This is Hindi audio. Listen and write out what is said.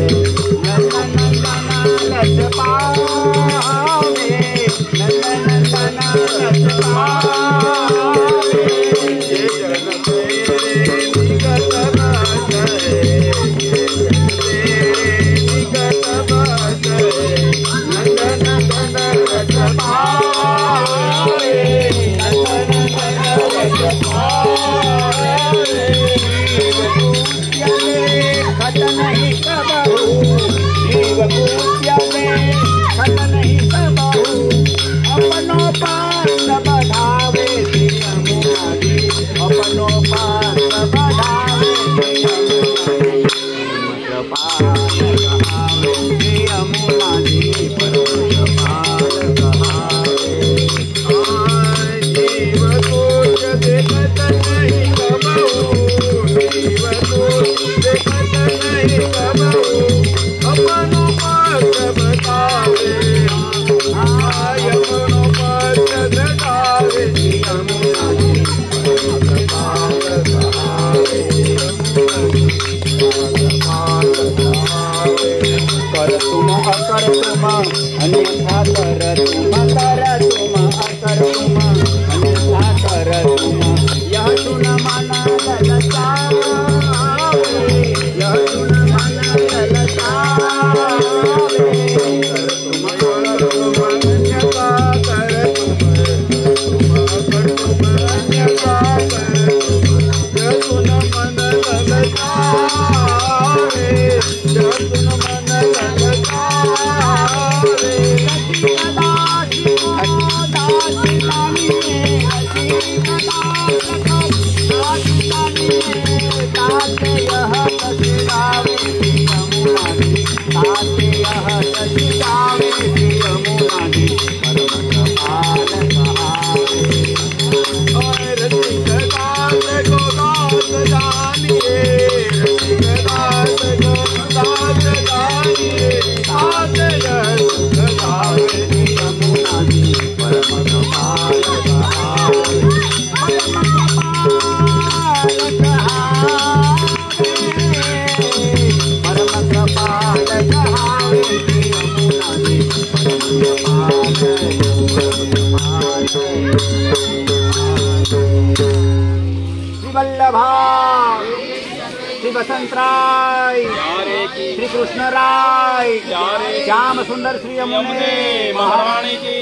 है तुम्हा अन्यथा वल्लभा श्री बसंत राय श्री कृष्ण राय श्याम सुंदर श्री अमुने महारानी की